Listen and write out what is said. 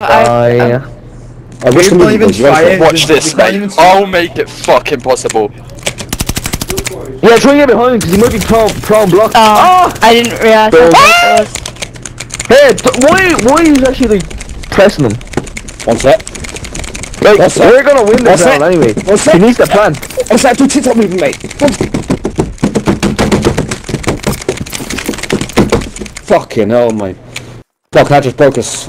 I, I, um, I wish we even try it? Watch this, mate. I'll make it fucking possible. yeah, try and get behind because he might be prone, prone block. Oh, ah! I didn't realize that. Hey, why, why are you actually pressing him? One sec. Mate, What's that? we're gonna win this What's that? round anyway. What's He that? needs the plan. What's that? Do TikTok movement, mate. Fucking hell, mate. Fuck, I just broke us.